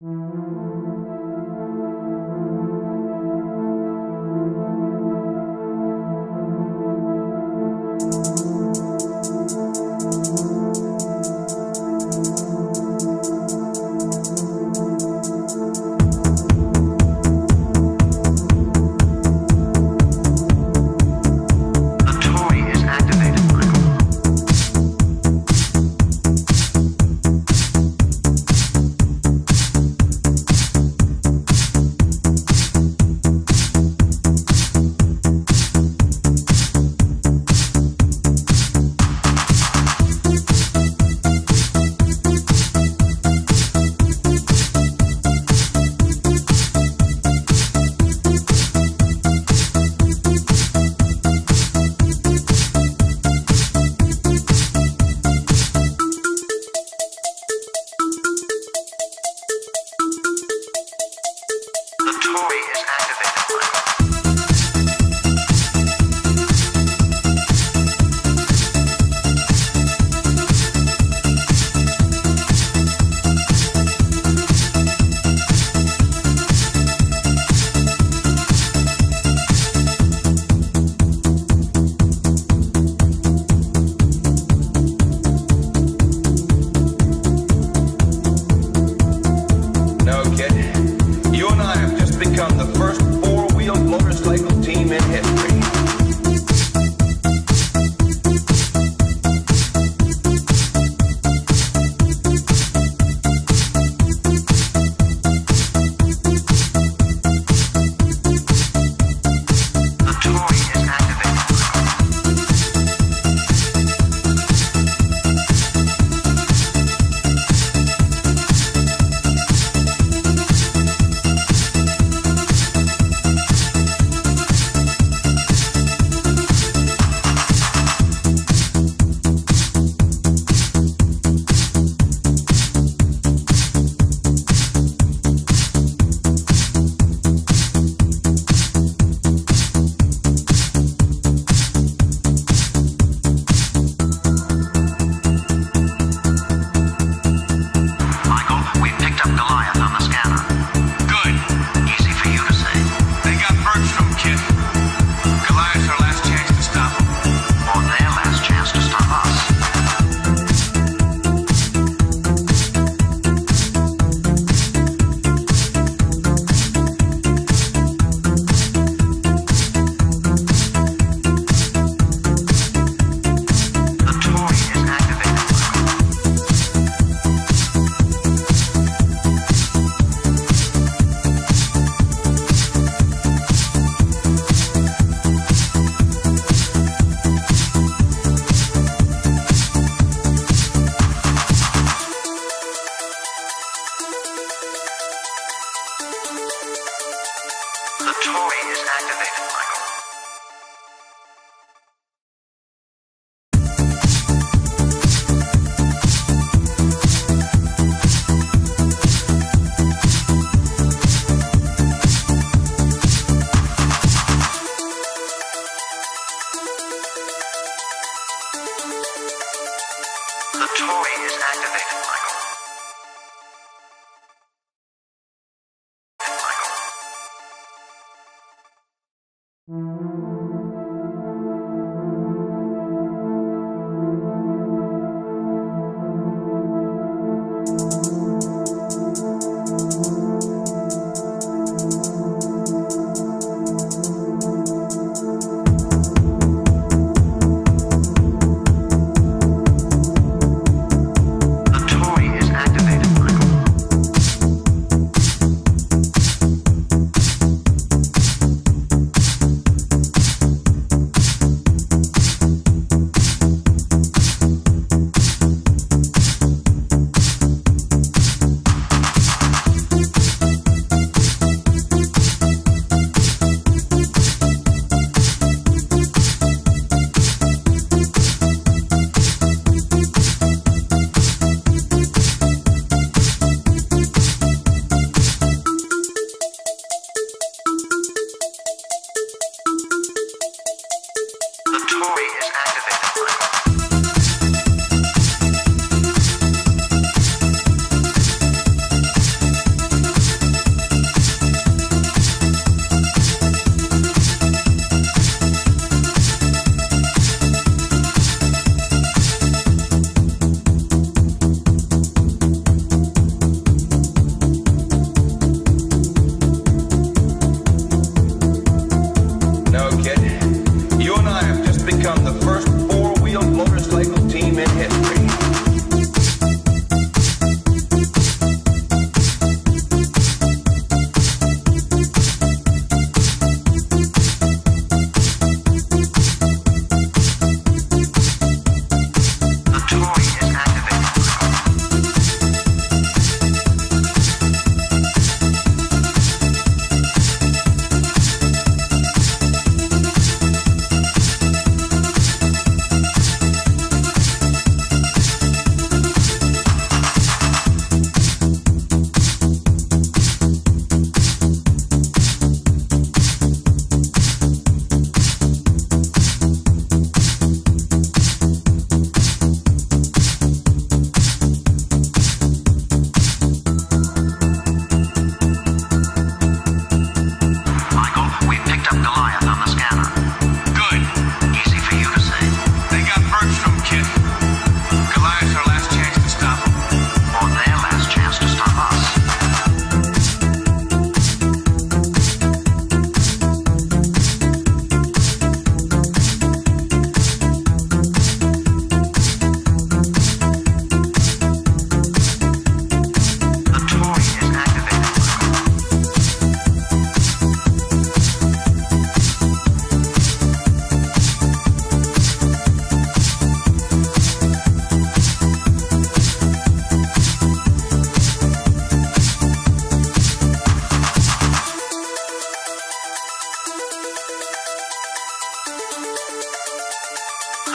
The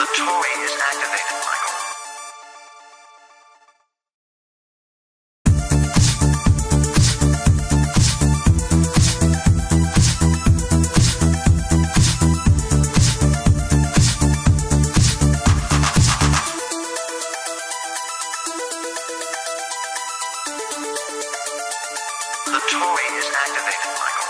The toy is activated, Michael. The toy is activated, Michael.